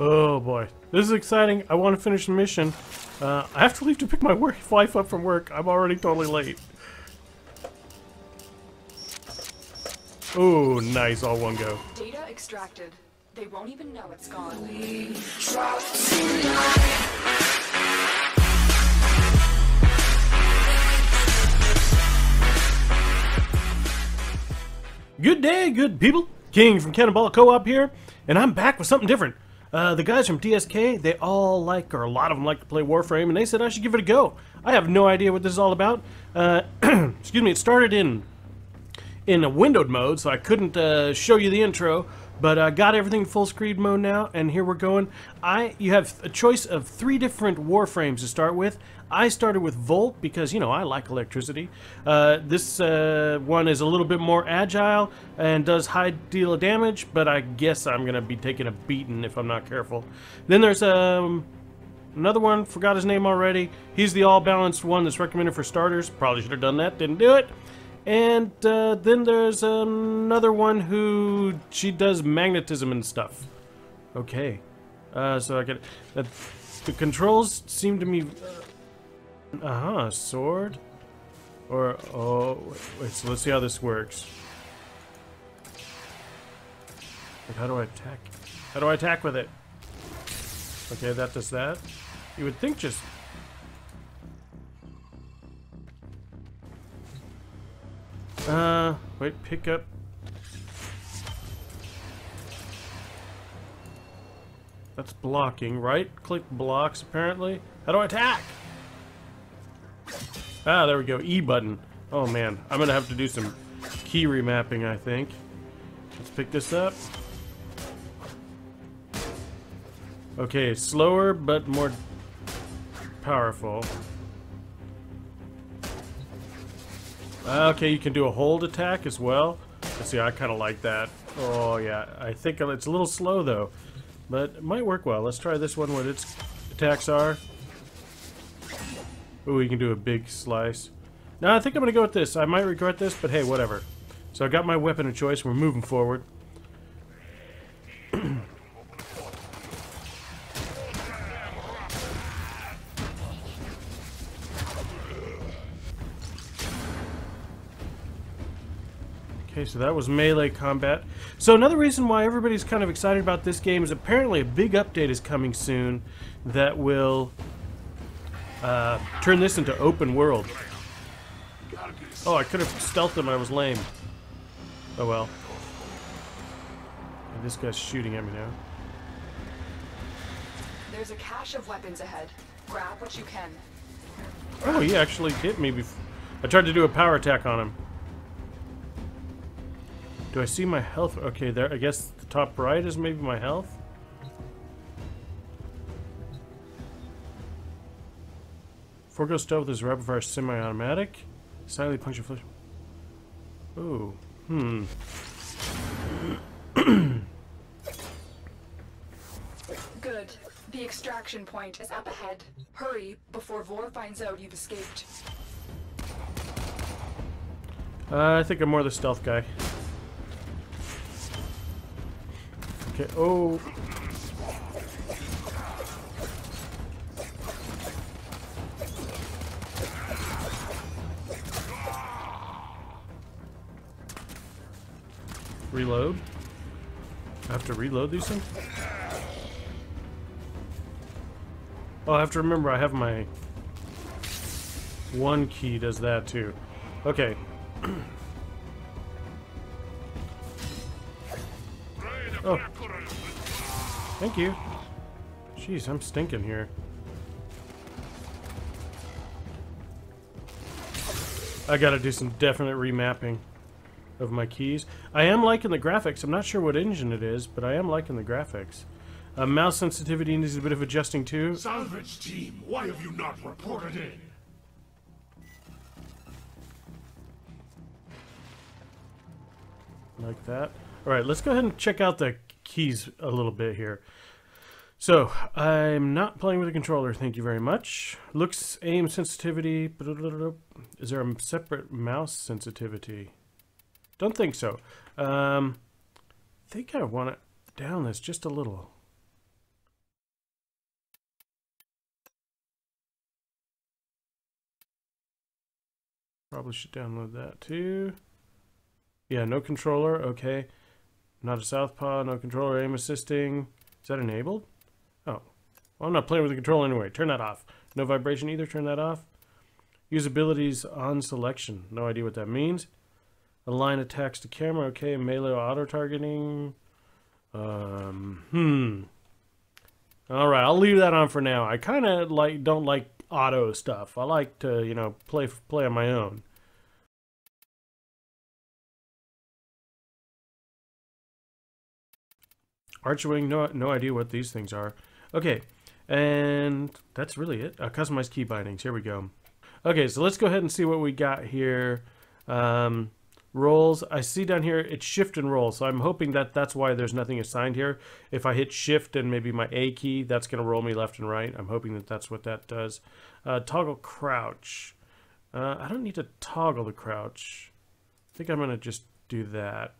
Oh boy, this is exciting. I want to finish the mission. Uh, I have to leave to pick my work, wife up from work. I'm already totally late. Oh, nice, all one go. Data extracted. They won't even know it's gone. Good day, good people. King from Cannonball Co-op here, and I'm back with something different. Uh, the guys from DSK, they all like, or a lot of them like to play Warframe, and they said I should give it a go. I have no idea what this is all about. Uh, excuse me, it started in in a windowed mode, so I couldn't uh, show you the intro, but I got everything full screen mode now, and here we're going. I You have a choice of three different Warframes to start with. I started with Volt because, you know, I like electricity. Uh, this uh, one is a little bit more agile and does high deal of damage, but I guess I'm going to be taking a beating if I'm not careful. Then there's um, another one, forgot his name already. He's the all-balanced one that's recommended for starters. Probably should have done that, didn't do it. And uh, then there's another one who she does magnetism and stuff. Okay, uh, so I get that. The controls seem to me. Uh huh. Sword, or oh wait. So let's see how this works. Like, how do I attack? How do I attack with it? Okay, that does that. You would think just Uh, wait, pick up. That's blocking, right? Click blocks, apparently. How do I attack? Ah, there we go. E button. Oh, man. I'm going to have to do some key remapping, I think. Let's pick this up. Okay, slower, but more powerful. Uh, okay, you can do a hold attack as well. Let's see, I kind of like that. Oh, yeah. I think it's a little slow, though. But it might work well. Let's try this one, what its attacks are. Ooh, you can do a big slice. Now, I think I'm going to go with this. I might regret this, but hey, whatever. So I got my weapon of choice. We're moving forward. Okay, so that was melee combat. So another reason why everybody's kind of excited about this game is apparently a big update is coming soon that will uh, turn this into open world. Oh, I could have stealthed him. I was lame. Oh well. And this guy's shooting at me now. There's a cache of weapons ahead. Grab what you can. Oh, he actually hit me before. I tried to do a power attack on him. Do I see my health? Okay, there. I guess the top right is maybe my health. Forgo stealth his rapid fire semi-automatic. Silently puncture flesh. Oh, hmm. Good. The extraction point is up ahead. Hurry before Vor finds out you've escaped. Uh, I think I'm more the stealth guy. Okay, oh. Reload. I have to reload these things? Oh, I have to remember I have my... One key does that too. Okay. Oh. Thank you. Jeez, I'm stinking here. I gotta do some definite remapping of my keys. I am liking the graphics. I'm not sure what engine it is, but I am liking the graphics. Uh, mouse sensitivity needs a bit of adjusting too. Salvage team, why have you not reported in? Like that. Alright, let's go ahead and check out the keys a little bit here. So, I'm not playing with a controller, thank you very much. Looks, aim, sensitivity, is there a separate mouse sensitivity? Don't think so. Um, I think I want to down this just a little. Probably should download that too. Yeah, no controller, okay. Not a southpaw, no controller, aim assisting. Is that enabled? Oh. Well, I'm not playing with the controller anyway. Turn that off. No vibration either. Turn that off. Use abilities on selection. No idea what that means. Align attacks to camera. Okay. Melee auto targeting. Um, hmm. All right, I'll leave that on for now. I kind of like don't like auto stuff. I like to, you know, play play on my own. Archwing, no no idea what these things are. Okay, and that's really it. Uh, customized key bindings. Here we go. Okay, so let's go ahead and see what we got here. Um, rolls. I see down here it's shift and roll, so I'm hoping that that's why there's nothing assigned here. If I hit shift and maybe my A key, that's going to roll me left and right. I'm hoping that that's what that does. Uh, toggle crouch. Uh, I don't need to toggle the crouch. I think I'm going to just do that.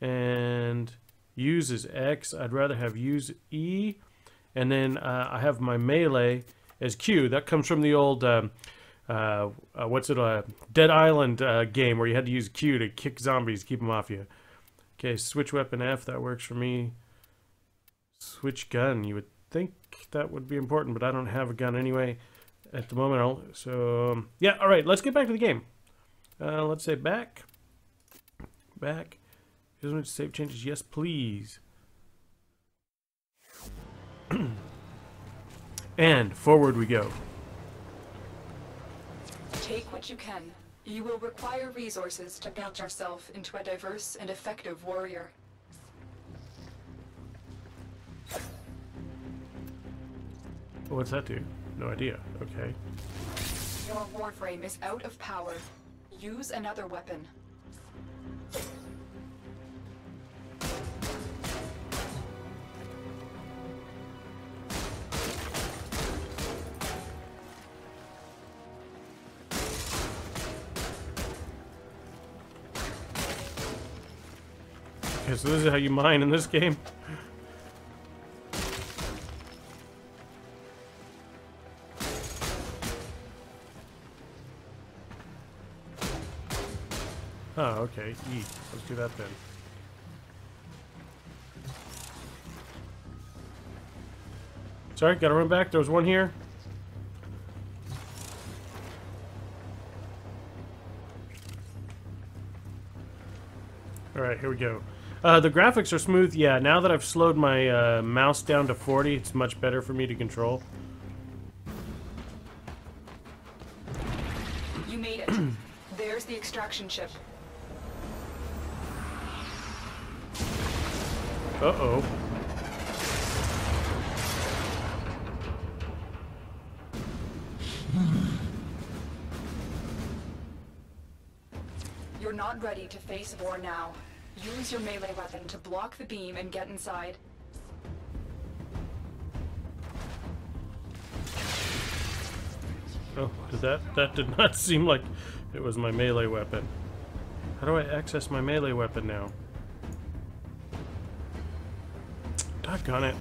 And use is X. I'd rather have use E. And then uh, I have my melee as Q. That comes from the old... Um, uh, uh, what's it, uh, Dead Island uh, game where you had to use Q to kick zombies, keep them off you. Okay, switch weapon F, that works for me. Switch gun, you would think that would be important, but I don't have a gun anyway at the moment. I'll, so, um, yeah, all right, let's get back to the game. Uh, let's say back. Back. Doesn't it save changes? Yes, please. and forward we go. Take what you can. You will require resources to build yourself into a diverse and effective warrior. What's that do? No idea. Okay. Your warframe is out of power. Use another weapon. Okay, so this is how you mine in this game. Oh, okay. E. Let's do that then. Sorry, gotta run back. There was one here. Alright, here we go. Uh, the graphics are smooth. Yeah, now that I've slowed my uh, mouse down to 40, it's much better for me to control. You made it. There's the extraction ship. Uh-oh. You're not ready to face Vor now. Use your melee weapon to block the beam and get inside. Oh, that that did not seem like it was my melee weapon. How do I access my melee weapon now? Doggone it.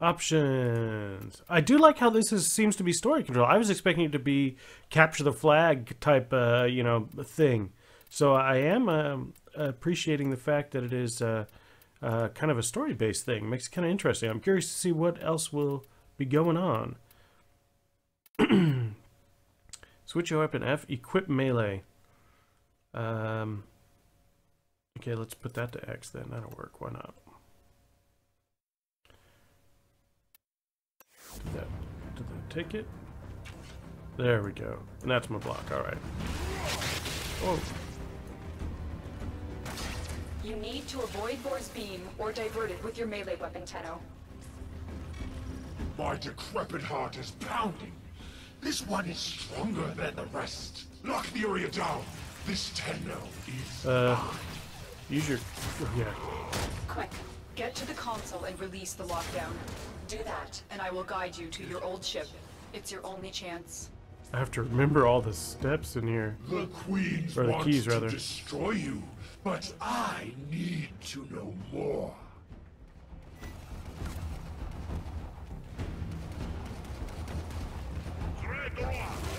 Options. I do like how this is seems to be story control. I was expecting it to be capture the flag type, uh, you know, thing. So I am um, appreciating the fact that it is uh, uh, kind of a story-based thing. Makes it kind of interesting. I'm curious to see what else will be going on. Switch your weapon F. Equip melee. Um, okay, let's put that to X then. That'll work. Why not? Did that, did that take it? There we go. And that's my block. All right. Oh. You need to avoid Vor's beam or divert it with your melee weapon, Tenno. My decrepit heart is pounding. This one is stronger than the rest. Lock the area down. This Tenno is Uh, mine. use your... Yeah. Quick, get to the console and release the lockdown. Do that, and I will guide you to your old ship. It's your only chance. I have to remember all the steps in here. The queens Or the want keys, to rather. destroy you, but I need to know more. out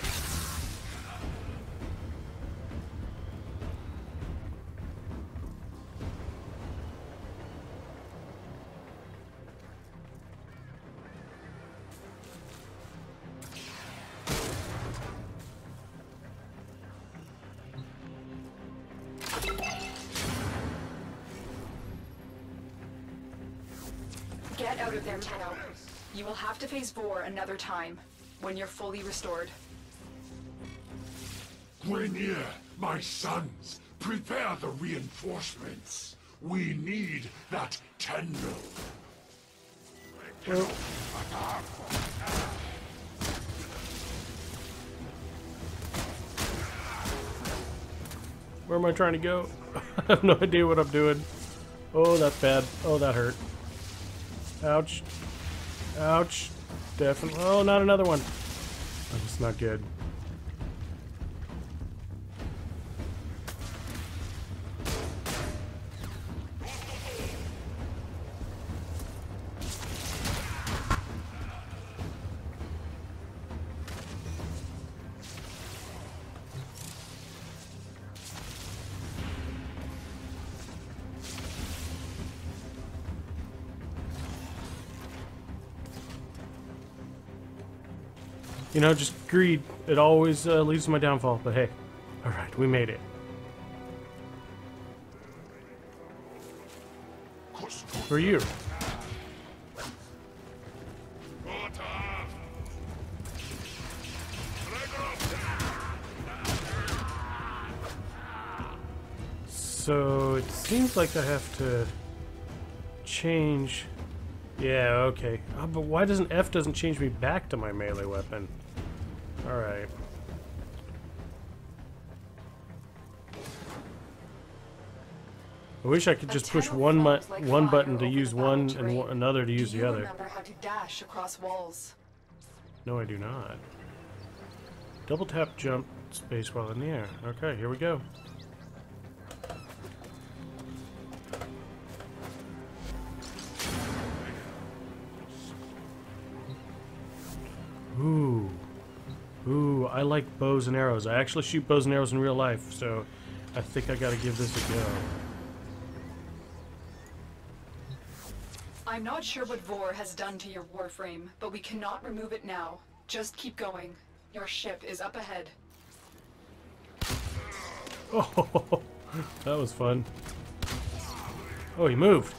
time, when you're fully restored. Grineer, my sons, prepare the reinforcements. We need that Tenno. Where am I trying to go? I have no idea what I'm doing. Oh, that's bad. Oh, that hurt. Ouch. Ouch. Definitely. Oh, not another one. That's not good. You know, just greed. It always uh, leads to my downfall. But hey, all right, we made it. For you. So it seems like I have to change. Yeah, okay. Uh, but why doesn't F doesn't change me back to my melee weapon? All right. I wish I could just push one like one button to use one and one, another to use the other. remember how to dash across walls? No, I do not. Double tap jump space while in the air. Okay, here we go. I like bows and arrows. I actually shoot bows and arrows in real life, so I think I gotta give this a go. I'm not sure what Vor has done to your warframe, but we cannot remove it now. Just keep going. Your ship is up ahead. Oh, that was fun. Oh, he moved.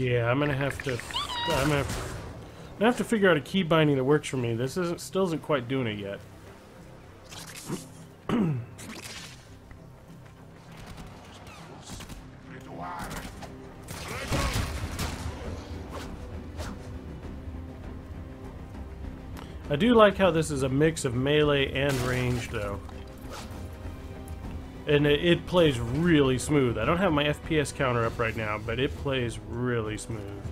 Yeah, I'm gonna have to. I'm gonna have, I'm gonna have to figure out a key binding that works for me. This isn't still isn't quite doing it yet. I do like how this is a mix of melee and range, though. And it, it plays really smooth. I don't have my FPS counter up right now, but it plays really smooth.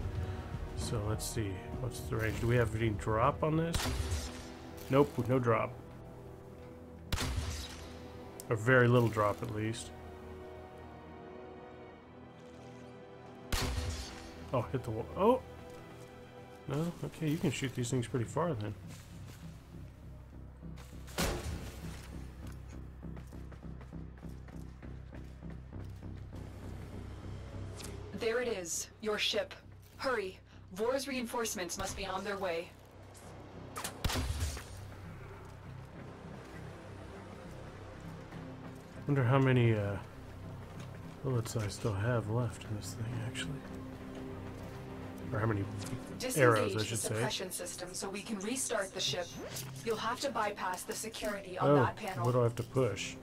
So let's see. What's the range? Do we have any drop on this? Nope, no drop. Or very little drop, at least. Oh, hit the wall. Oh! No? Okay, you can shoot these things pretty far then. Is, your ship. Hurry. Vor's reinforcements must be on their way. Wonder how many uh, bullets I still have left in this thing, actually. Or how many arrows, Disengage I the should say. suppression system so we can restart the ship. You'll have to bypass the security on Oh, that panel. what do I have to push?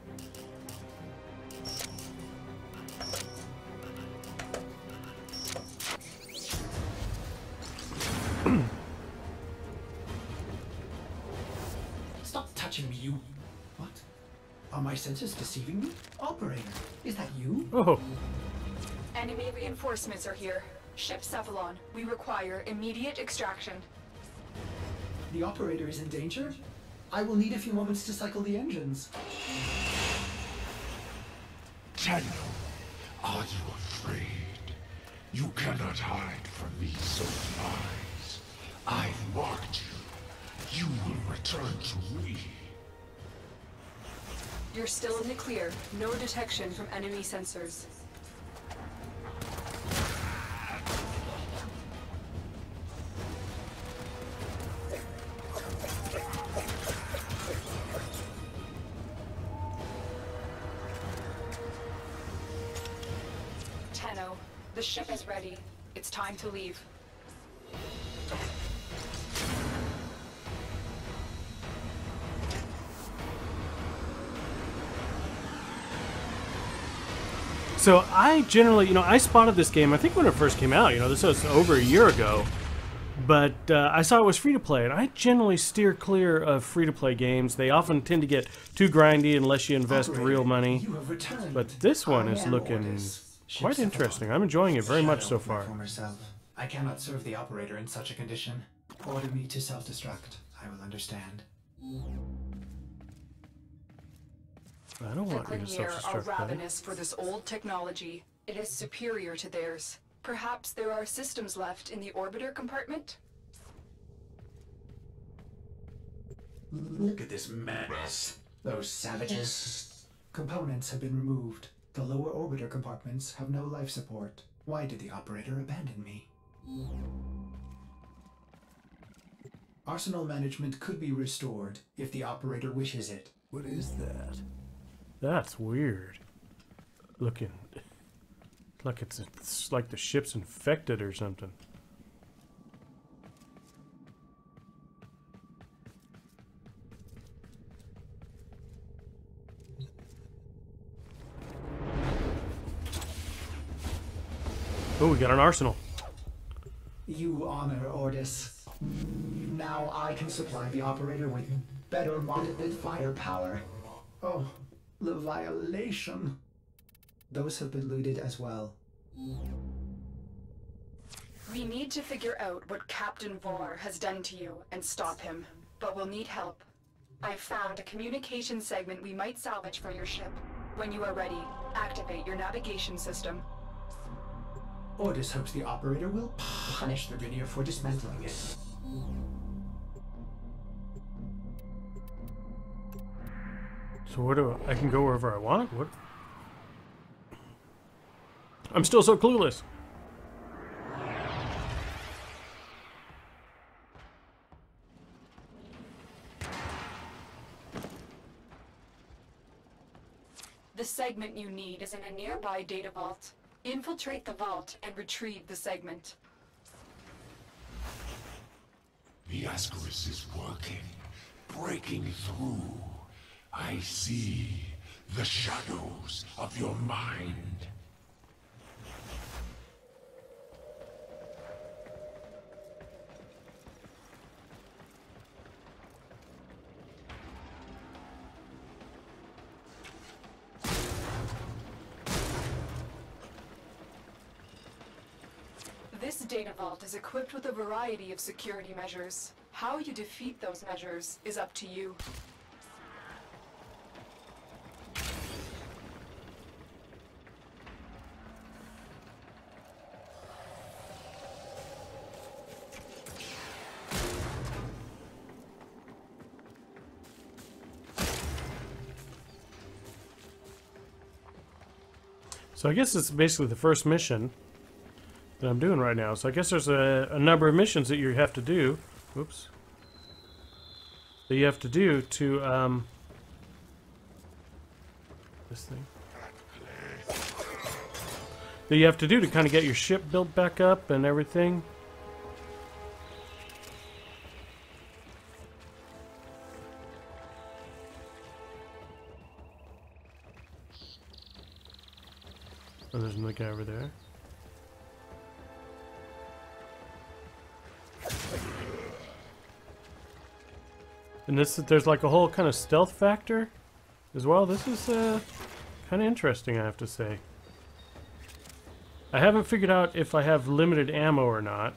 What? Are my senses deceiving me? Operator, is that you? Oh, Enemy reinforcements are here. Ship Cephalon, we require immediate extraction. The operator is in danger? I will need a few moments to cycle the engines. Tenno, are you afraid? You cannot hide from these old eyes. I've marked you. You will return to me. You're still in the clear. No detection from enemy sensors. Tenno, the ship is ready. It's time to leave. So I generally, you know, I spotted this game. I think when it first came out. You know, this was over a year ago. But uh, I saw it was free to play, and I generally steer clear of free to play games. They often tend to get too grindy unless you invest Operator, real money. You have returned. But this one I is looking Ordis, quite interesting. I'm enjoying it very much so far. I cannot serve the operator in such a condition. Order me to self-destruct. I will understand. I don't The want you to Grineer are ravenous for this old technology. It is superior to theirs. Perhaps there are systems left in the orbiter compartment? Look at this mess. Those savages. Components have been removed. The lower orbiter compartments have no life support. Why did the operator abandon me? Arsenal management could be restored if the operator wishes it. What is that? That's weird. Looking like it's, it's like the ship's infected or something. Oh, we got an arsenal. You honor Ordis. Now I can supply the operator with better monitored firepower. Oh, the violation. Those have been looted as well. We need to figure out what Captain Vor has done to you and stop him, but we'll need help. I've found a communication segment we might salvage for your ship. When you are ready, activate your navigation system. Ordis hopes the operator will punish the Grineer for dismantling it. So where do I, I can go wherever I want? What? I'm still so clueless. The segment you need is in a nearby data vault. Infiltrate the vault and retrieve the segment. The Ascaris is working, breaking through. I see the shadows of your mind. This data vault is equipped with a variety of security measures. How you defeat those measures is up to you. So I guess it's basically the first mission that I'm doing right now. So I guess there's a, a number of missions that you have to do. Whoops. That you have to do to um this thing. That you have to do to kind of get your ship built back up and everything. There's another guy over there. And this, there's like a whole kind of stealth factor as well. This is uh, kind of interesting, I have to say. I haven't figured out if I have limited ammo or not.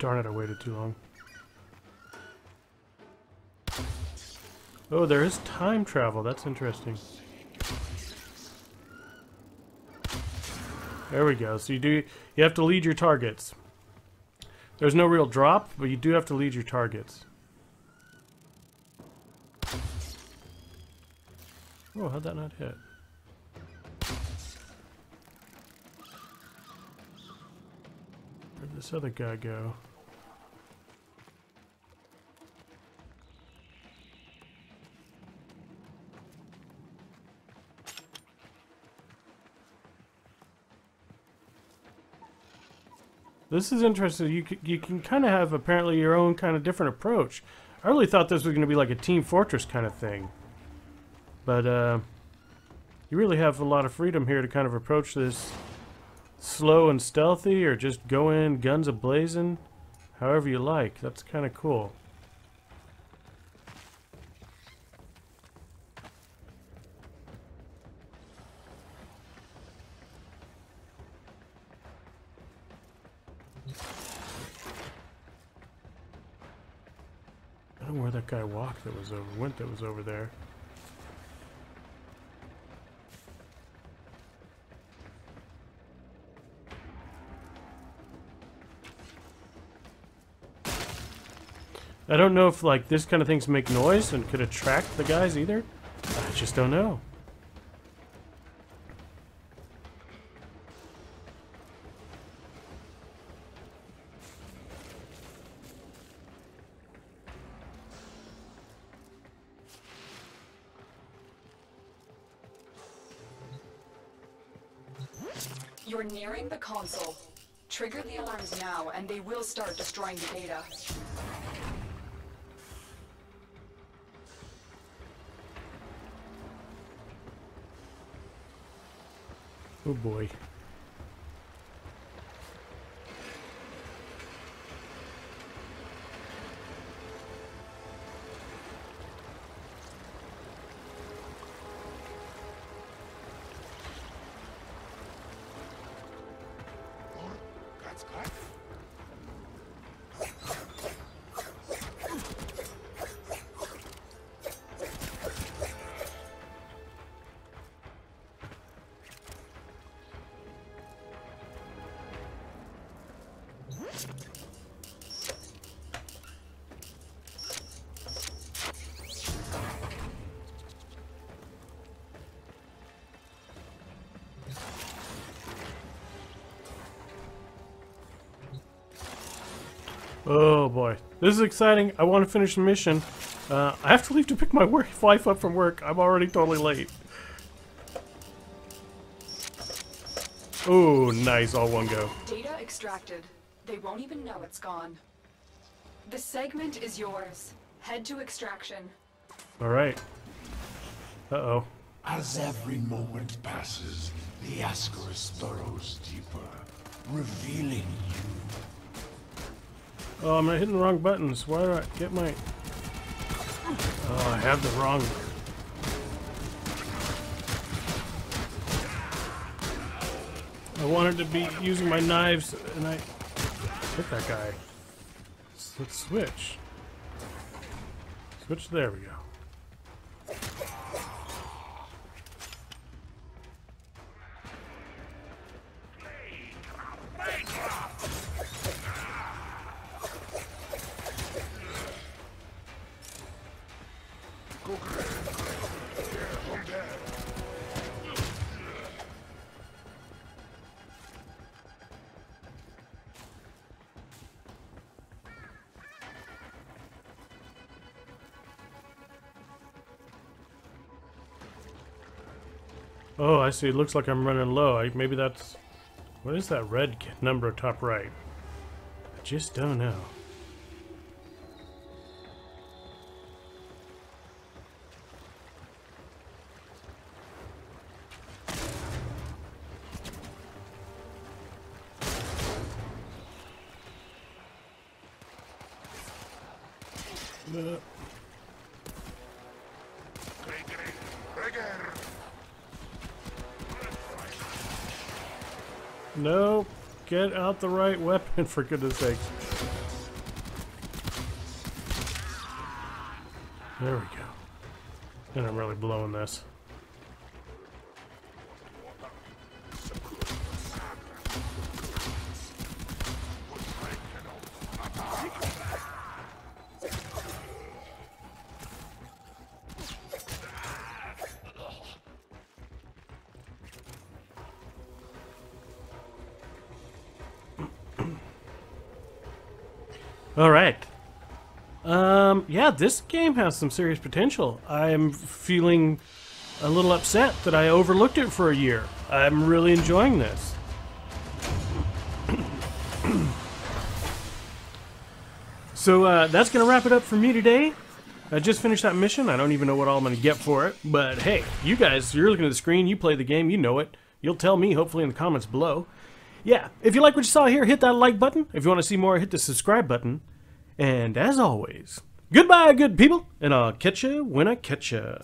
Darn it, I waited too long. Oh, there is time travel. That's interesting. There we go. So you do you have to lead your targets. There's no real drop, but you do have to lead your targets. Oh, how'd that not hit? Where'd this other guy go? This is interesting. You c- you can kind of have apparently your own kind of different approach. I really thought this was going to be like a Team Fortress kind of thing, but uh, you really have a lot of freedom here to kind of approach this slow and stealthy, or just go in guns a blazing, however you like. That's kind of cool. Know where that guy walked that was over went that was over there. I don't know if like this kind of things make noise and could attract the guys either. I just don't know. Console. Trigger the alarms now, and they will start destroying the data. Oh boy. Oh boy, this is exciting. I want to finish the mission. Uh, I have to leave to pick my work, wife up from work. I'm already totally late. Oh, nice, all one go. Data extracted. They won't even know it's gone. The segment is yours. Head to extraction. All right. Uh oh. As every moment passes, the Ascaris burrows deeper, revealing you. Oh, I'm hitting the wrong buttons. Why do I get my? Oh, I have the wrong. I wanted to be using my knives, and I hit that guy. Let's switch. Switch. There we go. See. It looks like I'm running low. I, maybe that's... What is that red number top right? I just don't know. Uh, No, get out the right weapon for goodness sake. There we go. And I'm really blowing this. All right. Um, yeah, this game has some serious potential. I'm feeling a little upset that I overlooked it for a year. I'm really enjoying this. so uh, that's going to wrap it up for me today. I just finished that mission. I don't even know what all I'm going to get for it. But hey, you guys, you're looking at the screen, you play the game, you know it. You'll tell me, hopefully, in the comments below. Yeah, if you like what you saw here, hit that like button. If you want to see more, hit the subscribe button. And as always, goodbye, good people, and I'll catch you when I catch you.